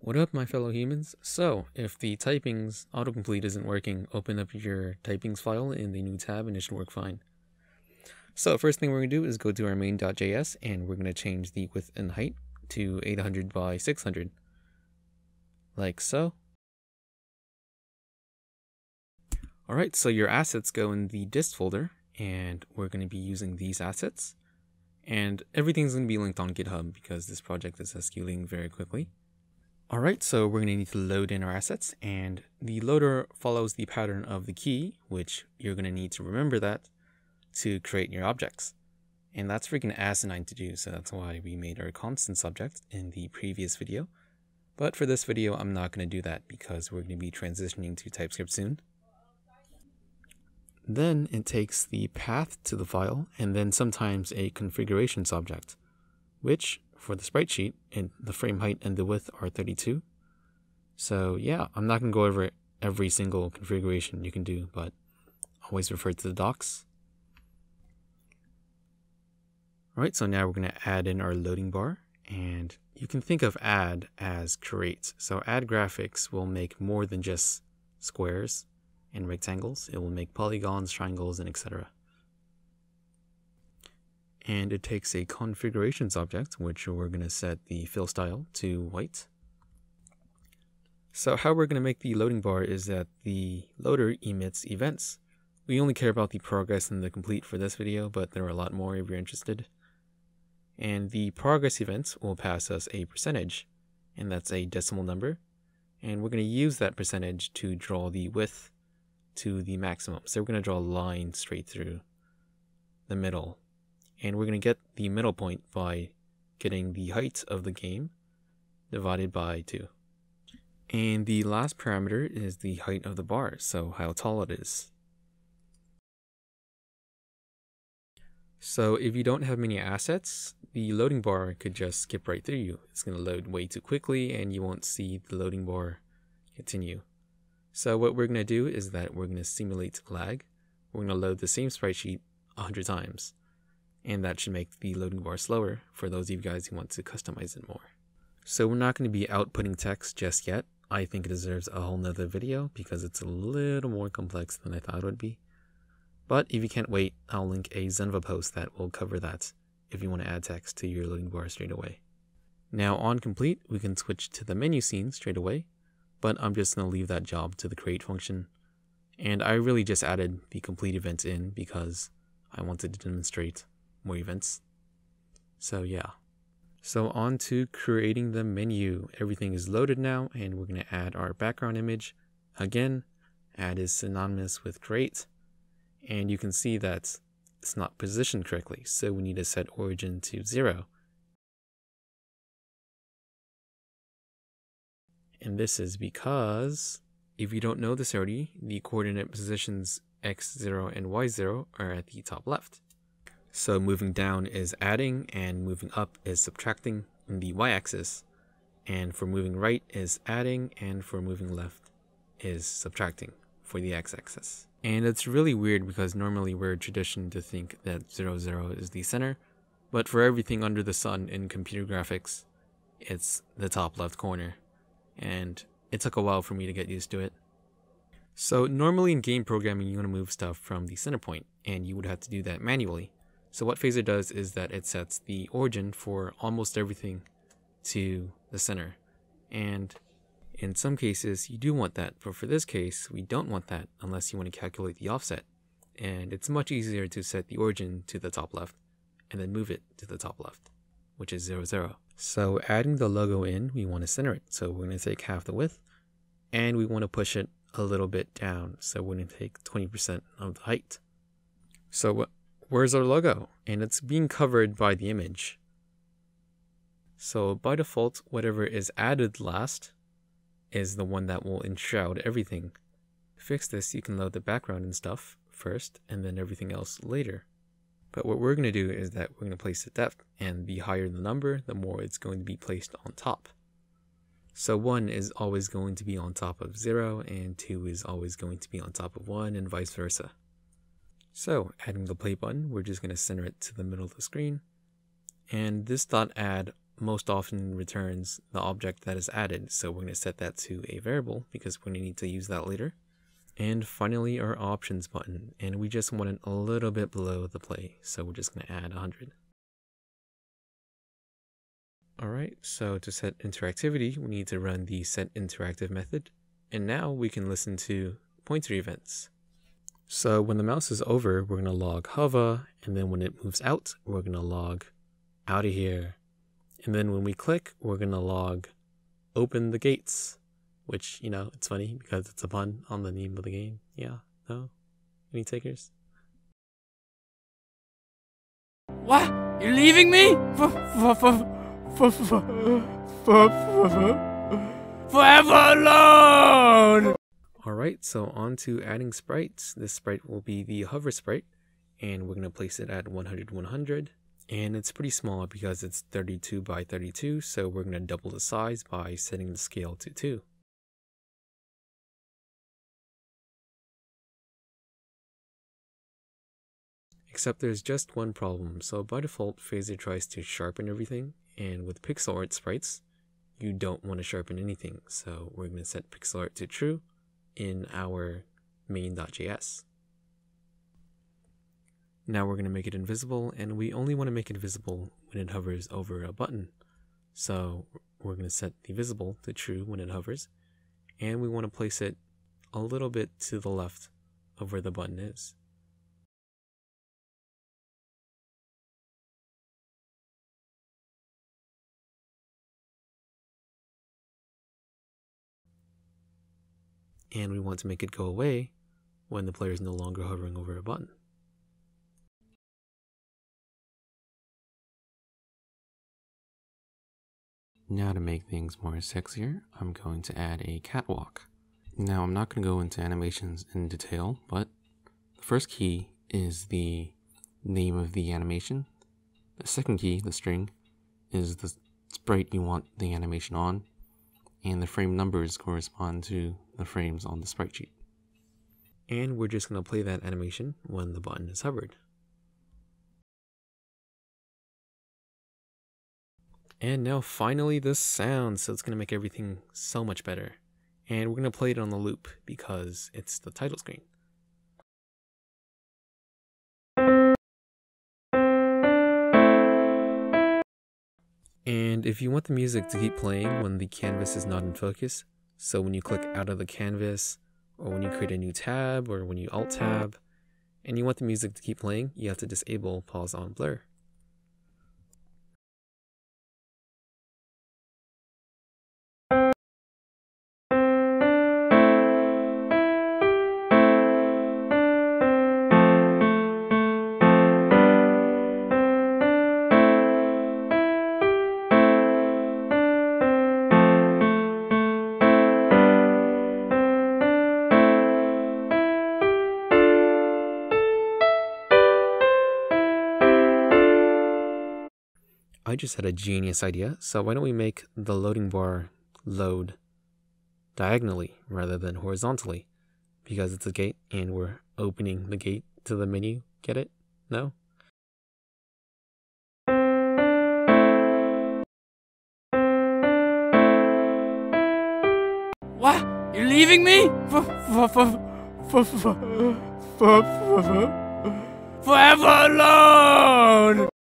What up, my fellow humans? So, if the typings autocomplete isn't working, open up your typings file in the new tab and it should work fine. So, first thing we're going to do is go to our main.js and we're going to change the width and height to 800 by 600. Like so. Alright, so your assets go in the dist folder and we're going to be using these assets. And everything's going to be linked on GitHub because this project is SQLing very quickly. Alright, so we're going to need to load in our assets, and the loader follows the pattern of the key, which you're going to need to remember that to create your objects. And that's freaking asinine to do, so that's why we made our constant subject in the previous video. But for this video, I'm not going to do that because we're going to be transitioning to TypeScript soon. Then it takes the path to the file, and then sometimes a configurations object, which for the sprite sheet, and the frame height and the width are 32. So yeah, I'm not going to go over every single configuration you can do, but always refer to the docs. Alright, so now we're going to add in our loading bar, and you can think of add as create. So add graphics will make more than just squares and rectangles. It will make polygons, triangles, and etc and it takes a configurations object, which we're going to set the fill style to white. So how we're going to make the loading bar is that the loader emits events. We only care about the progress and the complete for this video, but there are a lot more if you're interested. And the progress events will pass us a percentage, and that's a decimal number. And we're going to use that percentage to draw the width to the maximum. So we're going to draw a line straight through the middle and we're going to get the middle point by getting the height of the game divided by 2. And the last parameter is the height of the bar, so how tall it is. So if you don't have many assets, the loading bar could just skip right through you. It's going to load way too quickly and you won't see the loading bar continue. So what we're going to do is that we're going to simulate lag. We're going to load the same sprite sheet 100 times and that should make the loading bar slower for those of you guys who want to customize it more. So we're not going to be outputting text just yet. I think it deserves a whole nother video because it's a little more complex than I thought it would be. But if you can't wait, I'll link a Zenva post that will cover that if you want to add text to your loading bar straight away. Now on complete, we can switch to the menu scene straight away, but I'm just going to leave that job to the create function. And I really just added the complete event in because I wanted to demonstrate more events. So yeah. So on to creating the menu. Everything is loaded now and we're going to add our background image. Again, add is synonymous with create. And you can see that it's not positioned correctly. So we need to set origin to zero. And this is because if you don't know this already, the coordinate positions x0 and y0 are at the top left. So moving down is adding and moving up is subtracting in the y-axis. And for moving right is adding and for moving left is subtracting for the x-axis. And it's really weird because normally we're traditioned to think that 0, 0 is the center, but for everything under the sun in computer graphics, it's the top left corner. And it took a while for me to get used to it. So normally in game programming, you want to move stuff from the center point, and you would have to do that manually. So what Phaser does is that it sets the origin for almost everything to the center. And in some cases, you do want that, but for this case, we don't want that unless you want to calculate the offset. And it's much easier to set the origin to the top left and then move it to the top left, which is 0, 0. So adding the logo in, we want to center it. So we're going to take half the width and we want to push it a little bit down. So we're going to take 20% of the height. So where's our logo? And it's being covered by the image. So by default, whatever is added last is the one that will enshroud everything. To fix this, you can load the background and stuff first, and then everything else later. But what we're going to do is that we're going to place the depth, and the higher the number, the more it's going to be placed on top. So 1 is always going to be on top of 0, and 2 is always going to be on top of 1, and vice versa. So adding the play button, we're just going to center it to the middle of the screen. And this dot add most often returns the object that is added. So we're going to set that to a variable because we're going to need to use that later. And finally our options button and we just want it a little bit below the play. So we're just going to add 100. Alright, so to set interactivity, we need to run the set interactive method. And now we can listen to pointer events. So when the mouse is over, we're going to log hover, and then when it moves out, we're going to log out of here. And then when we click, we're going to log open the gates, which, you know, it's funny because it's a pun on the name of the game. Yeah, no? Any takers? What? You're leaving me? For, for, for, for, for, for, for, forever alone! Alright, so on to adding sprites. This sprite will be the hover sprite, and we're going to place it at 100, 100. And it's pretty small because it's 32 by 32, so we're going to double the size by setting the scale to 2. Except there's just one problem, so by default Phaser tries to sharpen everything, and with pixel art sprites, you don't want to sharpen anything, so we're going to set pixel art to true in our main.js. Now we're going to make it invisible, and we only want to make it visible when it hovers over a button. So we're going to set the visible to true when it hovers, and we want to place it a little bit to the left of where the button is. And we want to make it go away when the player is no longer hovering over a button. Now to make things more sexier, I'm going to add a catwalk. Now I'm not going to go into animations in detail, but the first key is the name of the animation. The second key, the string, is the sprite you want the animation on, and the frame numbers correspond to the frames on the sprite sheet. And we're just going to play that animation when the button is hovered. And now finally the sound, so it's going to make everything so much better. And we're going to play it on the loop because it's the title screen. And if you want the music to keep playing when the canvas is not in focus, so when you click out of the canvas, or when you create a new tab, or when you alt tab, and you want the music to keep playing, you have to disable pause on blur. I just had a genius idea, so why don't we make the loading bar load diagonally rather than horizontally? Because it's a gate and we're opening the gate to the menu. Get it? No? What? You're leaving me? For, for, for, for, for, for, forever alone!